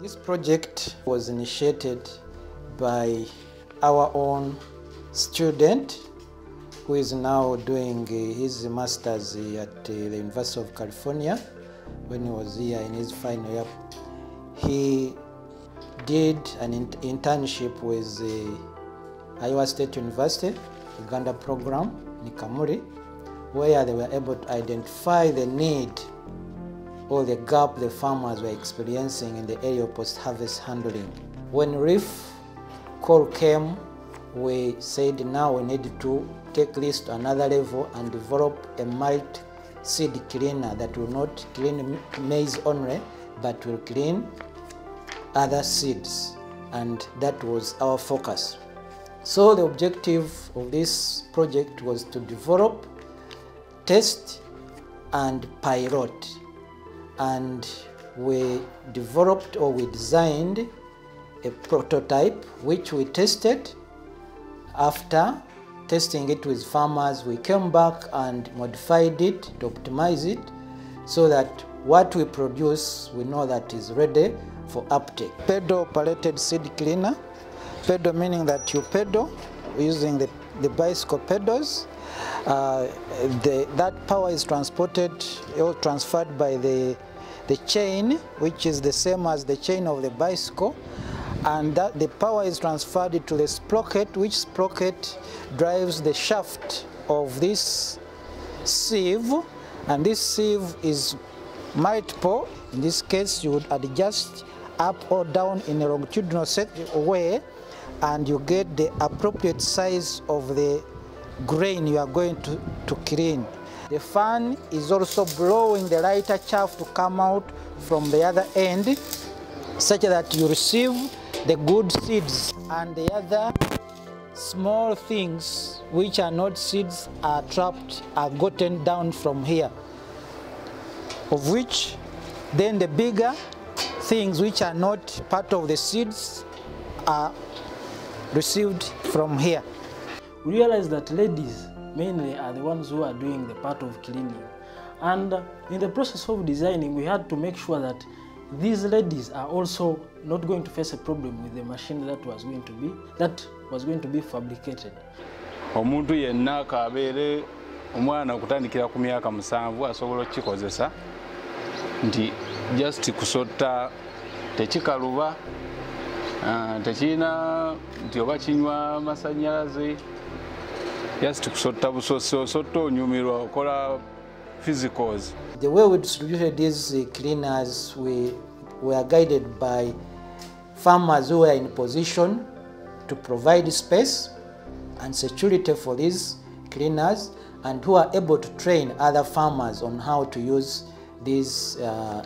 This project was initiated by our own student who is now doing his master's at uh, the University of California when he was here in his final year. He did an internship with the Iowa State University, Uganda program, Nikamuri, where they were able to identify the need or the gap the farmers were experiencing in the area of post-harvest handling. When RIF call came, we said now we need to take this to another level and develop a malt seed cleaner that will not clean maize only, but will clean other seeds. And that was our focus. So the objective of this project was to develop, test, and pilot. And we developed or we designed a prototype which we tested. After testing it with farmers, we came back and modified it to optimize it so that what we produce, we know that is ready for uptake. Pedal operated seed cleaner pedal meaning that you pedal using the, the bicycle pedals. Uh, the, that power is transported or transferred by the, the chain, which is the same as the chain of the bicycle. And that the power is transferred to the sprocket, which sprocket drives the shaft of this sieve. And this sieve is multiple. In this case, you would adjust up or down in a longitudinal way and you get the appropriate size of the grain you are going to, to clean. The fan is also blowing the lighter chaff to come out from the other end such that you receive the good seeds and the other small things which are not seeds are trapped are gotten down from here of which then the bigger things which are not part of the seeds are received from here. We realize that ladies mainly are the ones who are doing the part of cleaning. And in the process of designing, we had to make sure that these ladies are also not going to face a problem with the machine that was going to be that was going to be fabricated. omuntu yenna kabeere omwana okutandikira ku myaka musanvu asobola okukikozesa nti just kusotta tekikaluba tekirina nti oba kinywa masanyalaze just kusotta busosi osotta onyumirwa okola physicals The way we distributed these uh, cleaners, we were guided by farmers who were in position to provide space and security for these cleaners and who are able to train other farmers on how to use these uh,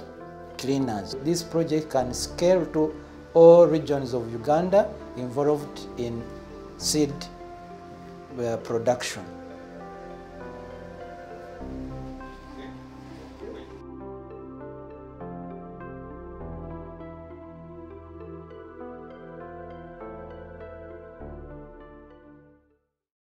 cleaners. This project can scale to all regions of Uganda involved in seed uh, production.